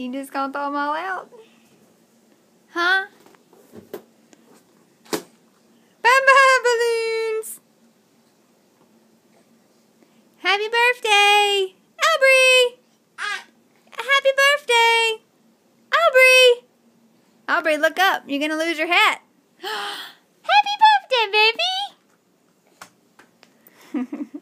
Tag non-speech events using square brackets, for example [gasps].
You just gonna throw them all out? Huh? Bye balloons! Happy birthday! Aubrey! Ah. Happy birthday! Aubrey! Aubrey, look up. You're gonna lose your hat. [gasps] Happy birthday, baby! [laughs]